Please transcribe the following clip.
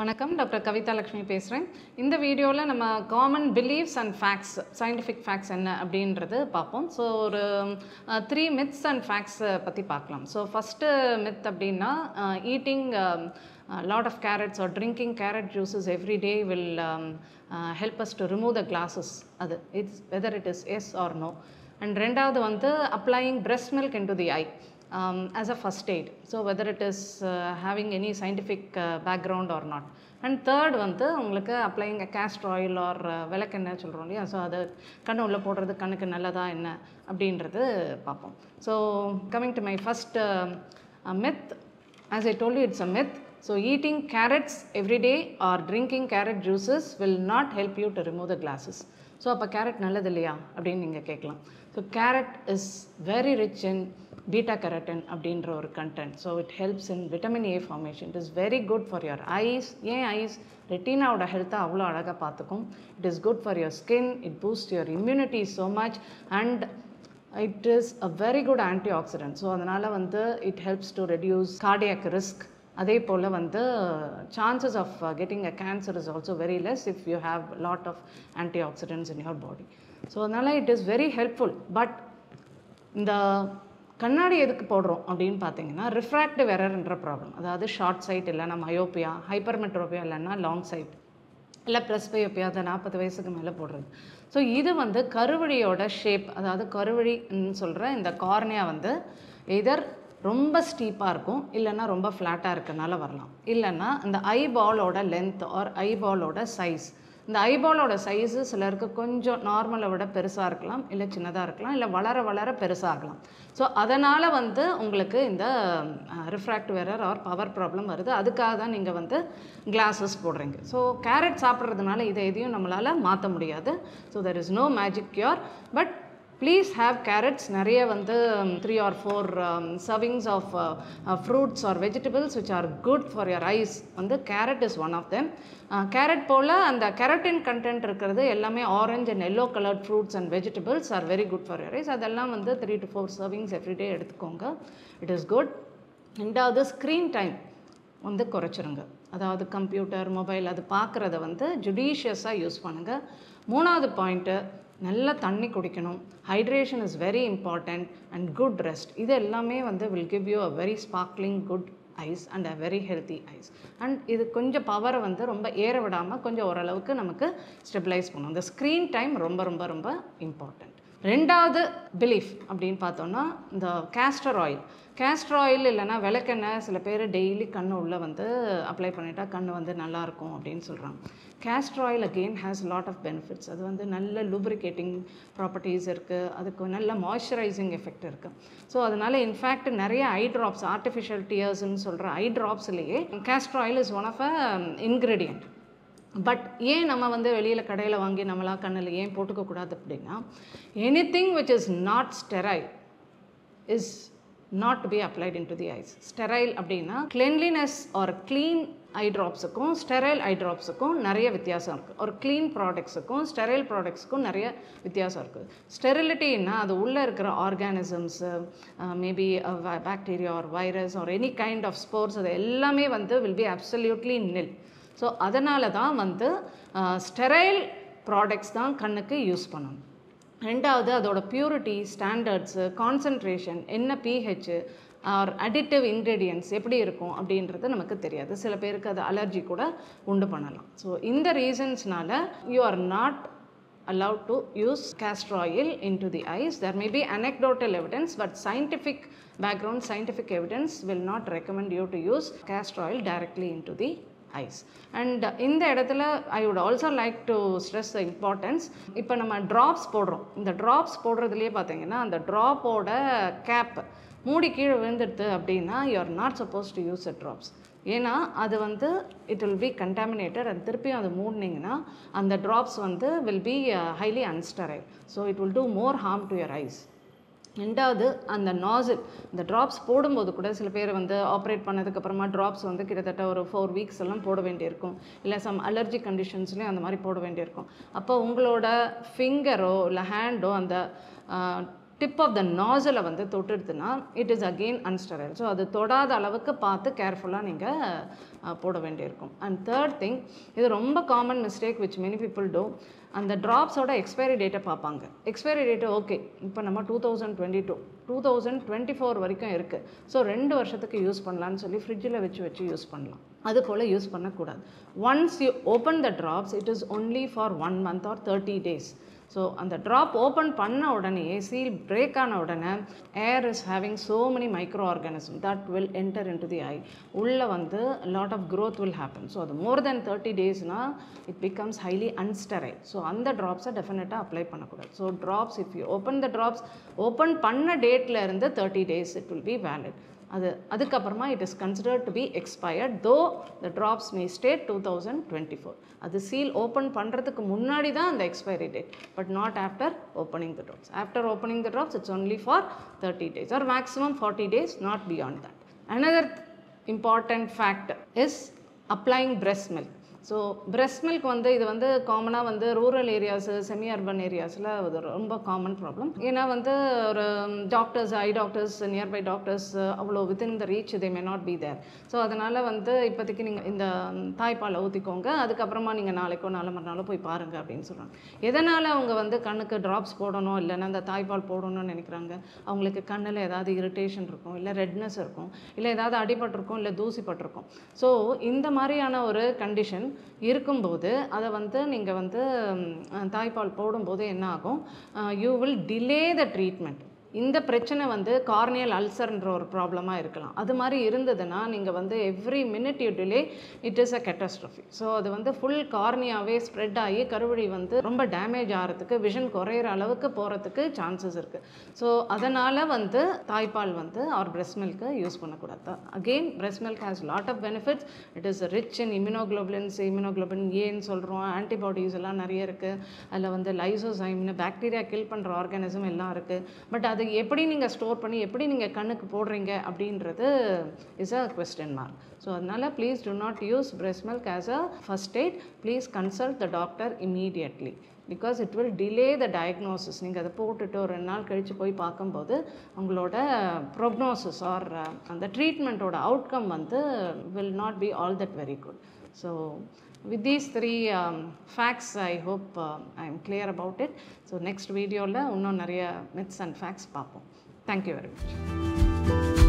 வணக்கம் டாக்டர் கவிதா லக்ஷ்மி பேசுகிறேன் இந்த வீடியோவில் நம்ம common beliefs and facts scientific facts என்ன அப்படின்றது பார்ப்போம். ஸோ ஒரு த்ரீ மித்ஸ் அண்ட் ஃபேக்ட்ஸை பற்றி பார்க்கலாம். ஸோ ஃபஸ்ட்டு மித் அப்படின்னா eating lot of carrots or drinking carrot juices every day will help us to remove the glasses அது it's whether it is yes or no and ரெண்டாவது வந்து applying breast milk into the eye um, as a first aid. So whether it is uh, having any scientific uh, background or not. And third வந்து உங்களுக்கு அப்ளைங் castor oil R விளக்கெண்ணெய் சொல்கிறோம் இல்லையா so அது கண்ணு உள்ளே போடுறது கண்ணுக்கு நல்லதா என்ன அப்படின்றது பார்ப்போம் so coming to my first myth as I told it's a myth so eating carrots everyday or drinking carrot juices will not help you to remove the glasses so அப்போ கேரட் நல்லது இல்லையா அப்படின்னு நீங்கள் கேட்கலாம் so carrot is very rich in beta carotene அப்படின்ற ஒரு content so it helps in vitamin A formation it is very good for your eyes ஏன் eyes ரெட்டினாவோட ஹெல்த்தை அவ்வளோ அழகாக பார்த்துக்கும். It is good for your skin it boost your immunity so much and it is a very good antioxidant so அதனால் வந்து it helps to reduce cardiac risk அதே போல் வந்து chances of getting a cancer is also very less if you have lot of antioxidants in your body so அதனால் it is very helpful but இந்த கண்ணாடி எதுக்கு போடுறோம் அப்படின்னு பார்த்தீங்கன்னா ரிஃப்ராக்டிவ் எரர்ன்ற ப்ராப்ளம் அதாவது ஷார்ட் சைட் இல்லைன்னா மயோப்பியா ஹைப்பர்மெட்ரோபியா இல்லைன்னா லாங் சைட் இல்லை ப்ளஸ் பையோப்பியா அதை நாற்பது வயசுக்கு மேலே போடுறது. ஸோ இது வந்து கருவழியோட ஷேப் அதாவது கருவழின்னு சொல்கிற இந்த கார்னியா வந்து எதர் ரொம்ப ஸ்டீப்பாக இருக்கும். இல்லைன்னா ரொம்ப ஃப்ளாட்டாக இருக்கனால வரலாம். இல்லைன்னா இந்த ஐபாலோட லென்த் ஆர் ஐபாலோட சைஸ் இந்த ஐபாலோட சைஸு சிலருக்கு கொஞ்சம் நார்மலை விட பெருசாக இருக்கலாம். இல்லை சின்னதாக இருக்கலாம். இல்லை வளர வளர பெருசாகலாம் ஸோ அதனால் வந்து உங்களுக்கு இந்த refractive error or power problem வருது. அதுக்காக தான் நீங்கள் வந்து கிளாஸஸ் போடுறீங்க. ஸோ கேரட் சாப்பிட்றதுனால இதை எதையும் நம்மளால் மாற்ற முடியாது. So there is no magic cure but please have carrots நிறைய வந்து three or four servings of fruits or vegetables which are good for your eyes வந்து carrot is one of them carrot போல் அந்த கேரட்டின் கண்டென்ட் இருக்கிறது எல்லாமே orange and yellow coloured fruits and vegetables are very good for your eyes அதெல்லாம் வந்து three to four servings everyday எடுத்துக்கோங்க. It is good ரெண்டாவது screen time வந்து குறைச்சிருங்க. அதாவது கம்ப்யூட்டர் மொபைல் அது பார்க்குறத வந்து ஜுடிஷியஸாக யூஸ் பண்ணுங்கள் மூணாவது பாயிண்ட்டு நல்ல தண்ணி குடிக்கணும். Hydration is very important and good rest இது எல்லாமே வந்து will give you a very sparkling good eyes and a very healthy eyes and இது கொஞ்சம் பவரை வந்து ரொம்ப ஏற விடாமல் கொஞ்சம் ஓரளவுக்கு நமக்கு ஸ்டெபிலைஸ் பண்ணும். இந்த ஸ்க்ரீன் டைம் ரொம்ப ரொம்ப ரொம்ப இம்பார்ட்டண்ட் ரெண்டாவது பிலீஃப் அப்படின்னு பார்த்தோன்னா இந்த கேஸ்டர் ஆயில் கேஸ்டர் ஆயில் இல்லைன்னா விளக்கெண்ணெய் சில பேர் டெய்லி கண் உள்ளே வந்து அப்ளை பண்ணிட்டா கண் வந்து நல்லாயிருக்கும் அப்படின்னு சொல்கிறாங்க castor oil again has lot of benefits அது வந்து நல்ல லூப்ரிகேட்டிங் ப்ராப்பர்ட்டிஸ் இருக்குது அதுக்கு நல்ல மாய்ஸ்சரைசிங் எஃபெக்ட் இருக்குது ஸோ அதனால் இன்ஃபேக்ட் நிறைய ஐ ட்ராப்ஸ் ஆர்டிஃபிஷியல் டியர்ஸ்ன்னு சொல்கிற eye ட்ராப்ஸ்லேயே castor oil is one of a ingredient but ஏன் நம்ம வந்து வெளியில் கடையில் வாங்கி நம்மளா கண்ணில் ஏன் போட்டுக்கக்கூடாது அப்படின்னா anything which is not sterile is not to be applied into the eyes sterile அப்படின்னா கிளென்லினஸ் ஆர் க்ளீன் ஐ ட்ராப்ஸுக்கும் ஸ்டெரைல் ஐ ட்ராப்ஸுக்கும் நிறைய வித்தியாசம் இருக்குது ஒரு க்ளீன் ப்ராடக்ட்ஸுக்கும் ஸ்டெரைல் ப்ராடக்ட்ஸுக்கும் நிறைய வித்தியாசம் இருக்குது ஸ்டெரிலிட்டின்னா அது உள்ளே இருக்கிற organisms maybe bacteria or virus or any kind of spores அது எல்லாமே வந்து will be absolutely nil so அதனால தான் வந்து ஸ்டெரைல் ப்ராடக்ட்ஸ் தான் கண்ணுக்கு யூஸ் பண்ணணும் ரெண்டாவது அதோட பியூரிட்டி ஸ்டாண்டர்ட்ஸு கான்சன்ட்ரேஷன் என்ன பிஹெச் ஆர் அடிட்டிவ் இன்க்ரீடியன்ட்ஸ் எப்படி இருக்கும் அப்படின்றது நமக்கு தெரியாது சில பேருக்கு அது அலர்ஜி கூட உண்டு பண்ணலாம் ஸோ இந்த ரீசன்ஸ்னால you are not allowed to use castor oil into the eyes. There may be anecdotal evidence, but scientific background, scientific evidence will not recommend you to use castor oil directly into the eyes and இந்த இடத்துல I would also like to stress the importance இப்போ நம்ம drops போடுறோம். இந்த drops போடுறதுலேயே பார்த்தீங்கன்னா அந்த ட்ராப்போட gap மூடி கீழே விழுந்துடுது அப்படின்னா you are not suppose to use a drops ஏன்னா அது வந்து இட் வில் பி கண்டாமினேட்டட் அது திருப்பியும் அது மூடினீங்கன்னா அந்த ட்ராப்ஸ் வந்து will be highly unsterile so it will do more harm to your eyes ரெண்டாவது அந்த நாசில் இந்த ட்ராப்ஸ் போடும்போது கூட சில பேர் வந்து ஆப்ரேட் பண்ணதுக்கப்புறமா ட்ராப்ஸ் வந்து கிட்டத்தட்ட ஒரு ஃபோர் வீக்ஸ் எல்லாம் போட வேண்டியிருக்கும். இல்லை சம் அலர்ஜி கண்டிஷன்ஸ்லேயும் அந்த மாதிரி போட வேண்டியிருக்கும். அப்போ உங்களோட ஃபிங்கரோ இல்லை ஹேண்டோ அந்த டிப் ஆஃப் த நாசலை வந்து தொட்டுடுதுன்னா it is again unsterile so அது தொடாத அளவுக்கு பார்த்து கேர்ஃபுல்லாக நீங்கள் போட வேண்டியிருக்கும். அண்ட் தேர்ட் திங் இது ரொம்ப common mistake which many people do அந்த ட்ராப்ஸோட எக்ஸ்பைரி டேட்டை பார்ப்பாங்க. எக்ஸ்பைரி டேட்டு ஓகே இப்போ நம்ம two thousand twenty two two thousand twenty four வரைக்கும் இருக்குது ஸோ ரெண்டு வருஷத்துக்கு யூஸ் பண்ணலான்னு சொல்லி ஃப்ரிட்ஜில் வச்சு வச்சு யூஸ் பண்ணலாம். அது போல் யூஸ் பண்ணக்கூடாது. Once you open the drops it is only for one month or thirty days so அந்த ட்ராப் ஓப்பன் பண்ண உடனே சீல் பிரேக் ஆன உடனே air is having so many microorganism that will enter into the eye உள்ளே வந்து lot of growth will happen so அது more then thirty டேஸ்னால் it becomes highly unsterile so அந்த ட்ராப்ஸை டெஃபினட்டாக அப்ளை பண்ணக்கூடாது. So drops if you open the drops open பண்ண டேட்டில் இருந்து thirty days it will be valid அது அதுக்கப்புறமா it is considered to be expired though the drops may state two thousand twenty four அது சீல் ஓப்பன் பண்ணுறதுக்கு முன்னாடி தான் அந்த expiry date but not after opening the drops after opening the drops it's only for thirty days or maximum forty days not beyond that another important fact is applying breast milk so breast milk வந்து இது வந்து காமனாக வந்து rural areas semi urban ஏரியாஸில் அது ரொம்ப common problem ஏன்னா வந்து ஒரு doctors I doctors nearby doctors அவ்வளோ within the reach they may not be there so அதனால் வந்து இப்போதைக்கு நீங்கள் இந்த தாய்ப்பாலை ஊற்றிக்கோங்க அதுக்கப்புறமா நீங்கள் நாளைக்கோ நாளை மறுநாளோ போய் பாருங்கள் அப்படின்னு சொல்கிறாங்க எதனால் அவங்க வந்து கண்ணுக்கு ட்ராப்ஸ் போடணும்? இல்லைன்னா அந்த தாய்ப்பால் போடணும்னு நினைக்கிறாங்க? அவங்களுக்கு கண்ணில் ஏதாவது இரிட்டேஷன் இருக்கும் இல்லை ரெட்னஸ் இருக்கும் இல்லை ஏதாவது அடிபட்டிருக்கும் இல்லை தூசி பட்டிருக்கும் ஸோ இந்த மாதிரியான ஒரு கண்டிஷன் இருக்கும்போது அதை வந்து நீங்கள் வந்து தாய்ப்பால் போடும்போது என்ன ஆகும்? You will delay the treatment இந்த பிரச்சனை வந்து கார்னியல் அல்சர்ன்ற ஒரு ப்ராப்ளமாக இருக்கலாம். அது மாதிரி இருந்ததுன்னா நீங்கள் வந்து every minute you delay it is a catastrophe so அது வந்து ஃபுல் கார்னியாவே ஸ்ப்ரெட் ஆகி கருவழி வந்து ரொம்ப டேமேஜ் ஆகிறதுக்கு விஷன் குறையிற அளவுக்கு போகிறதுக்கு சான்சஸ் இருக்குது ஸோ அதனால் வந்து தாய்ப்பால் வந்து அவர் பிரெஸ்ட் மில்க்கு யூஸ் பண்ணக்கூடாது. Again breast milk has lot of benefits it is rich in immunoglobins immunoglobin ஏன்னு சொல்கிறோம் ஆன்டிபாடிஸ் எல்லாம் நிறைய இருக்குது அதில் வந்து லைசோசைம்னு பாக்டீரியா கில் பண்ணுற ஆர்கானிசம் எல்லாம் இருக்குது பட் அது எப்படி நீங்கள் ஸ்டோர் பண்ணி எப்படி நீங்கள் கண்ணுக்கு போடுறீங்க அப்படின்றது is a question mark so அதனால் please do not use breast milk as a first aid please consult the doctor immediately because it will delay the diagnosis நீங்கள் அதை போட்டுட்டு ஒரு ரெண்டு நாள் கழித்து போய் பார்க்கும்போது உங்களோட ப்ரொக்னோசிஸ் ஆர் uh, அந்த ட்ரீட்மெண்ட்டோட அவுட்கம் வந்து will not be all that very good so with these three facts I hope I am clear about it so next வீடியோவில் இன்னும் நிறைய மித்ஸ் அண்ட் ஃபேக்ட்ஸ் பார்ப்போம். Thank you very much